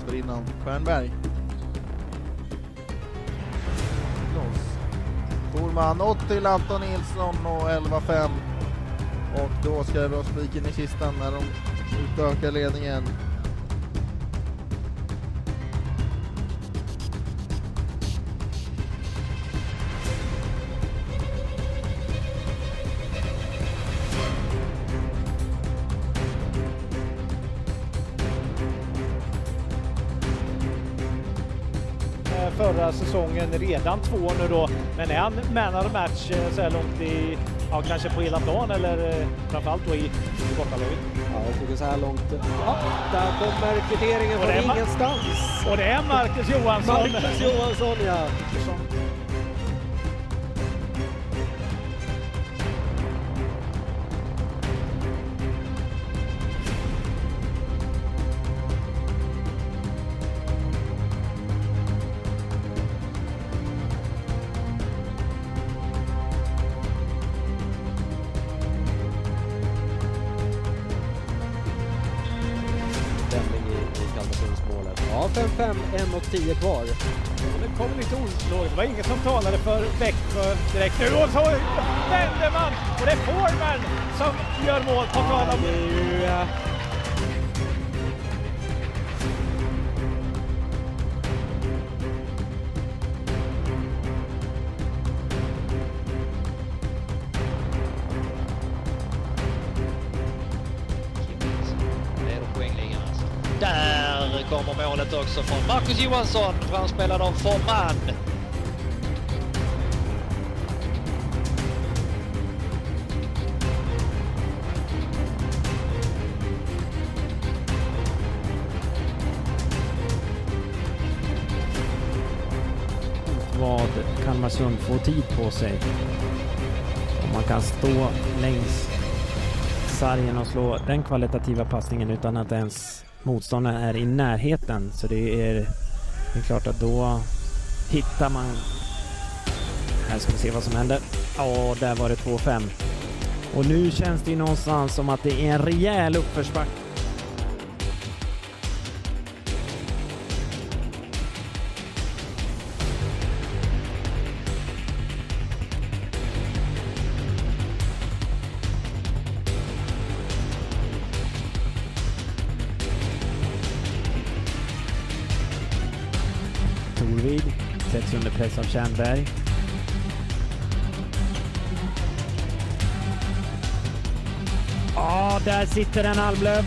dessförinnan Stjernberg. Loss. Torman 80. Anton Nilsson och 11-5. Och då ska vi spiken i kistan när de utökar ledningen. Förra säsongen redan två nu då, men är han man of the match eh, så här långt i, ja kanske på hela plan eller eh, framförallt då i, i bortalaget? Ja, jag tycker så här långt. Ja, där kommer kvitteringen från ingenstans. Och det är Marcus Johansson! Marcus Johansson, ja. Kalmarsundsmålet. Ja, 5-5, 1.10 kvar. Och det kom lite olågt. Det var ingen som talade för Växjö direkt nu. Och så vänder man! Och det är Foreman som gör mål på tal Ja, om... kommer målet också från Marcus Johansson, framspelad av Forman. vad Kalmarsund får tid på sig. Om man kan stå längs sargen och slå den kvalitativa passningen utan att ens motståndaren är i närheten. Så det är, det är klart att då hittar man... Här ska vi se vad som händer. Ja, där var det 2-5. Och nu känns det ju någonstans som att det är en rejäl uppförsbacke. Sätts under press av Tjernberg. Ja, där sitter den, Almlöv.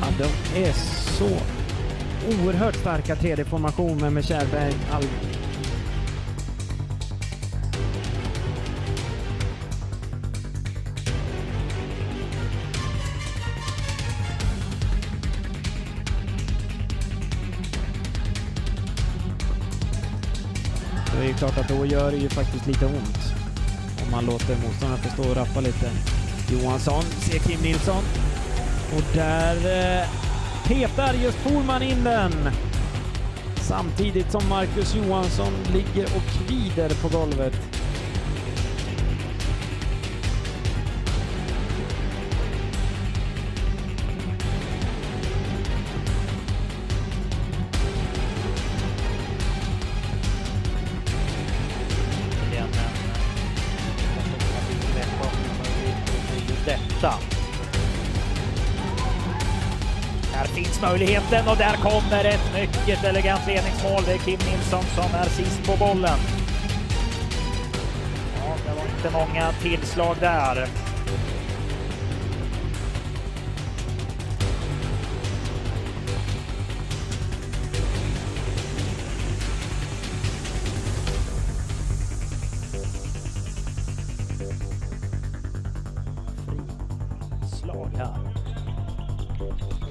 Ja, de är så oerhört starka 3D-formationer med Tjernberg. Alm... Det är ju klart att då gör det ju faktiskt lite ont. Om man låter motståndaren få stå och rappa lite. Johansson ser Kim Nilsson. Och där eh, petar just Forman in den. Samtidigt som Marcus Johansson ligger och kvider på golvet. Här finns möjligheten och där kommer ett mycket elegant ledningsmål. Det är Kim Nilsson som är sist på bollen. Ja, det var inte många tillslag där.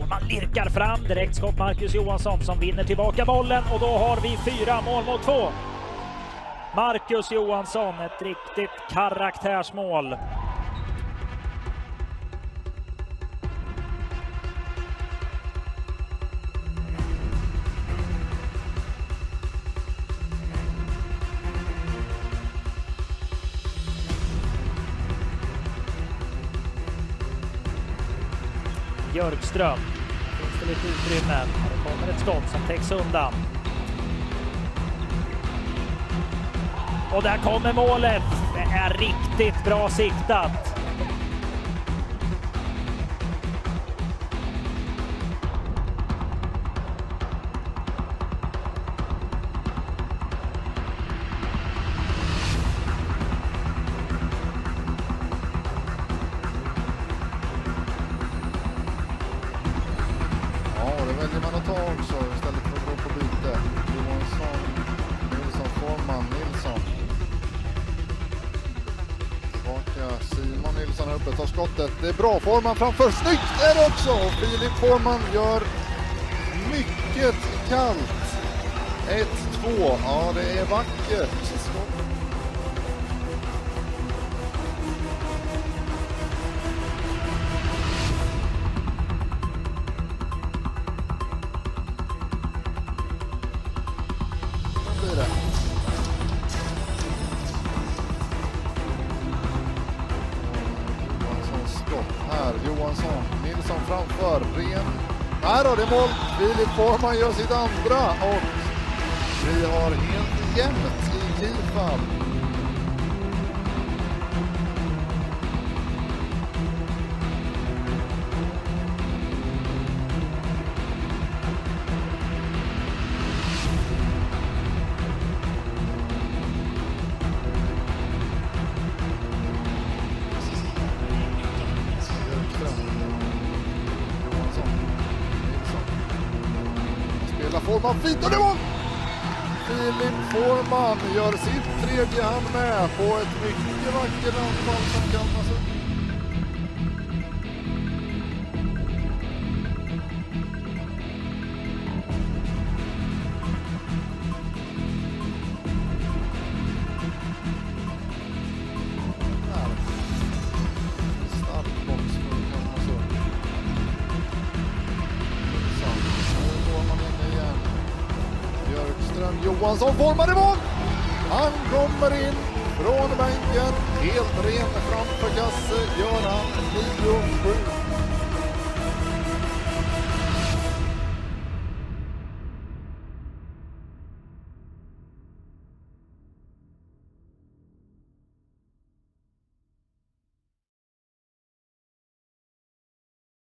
Man lirkar fram. Direktskott Marcus Johansson som vinner tillbaka bollen och då har vi fyra mål mot två. Marcus Johansson, ett riktigt karaktärsmål. Björkström. Finns det lite utrymme. Det kommer ett skott som täcks undan. Och där kommer målet. Det är riktigt bra siktat. Väljer man att ta också istället för att gå på byte. Johansson, Nilsson, Forman, Nilsson. Tillbaka, Simon Nilsson här uppe, tar skottet. Det är bra, Forman framför. Snyggt är det också! Och Filip Forman gör mycket kallt. 1-2. Ja, det är vackert. Framför. Ren. Här har det mål. Filip Forman gör sitt andra och vi har helt jämnt i Kifab. Spelar Forman fint och det är mål! Filip Forman gör sitt tredje han med på ett mycket vackert anfall som Kalmarsund. Johansson formar i mål! Han kommer in från bänken, helt ren framför kasse gör han.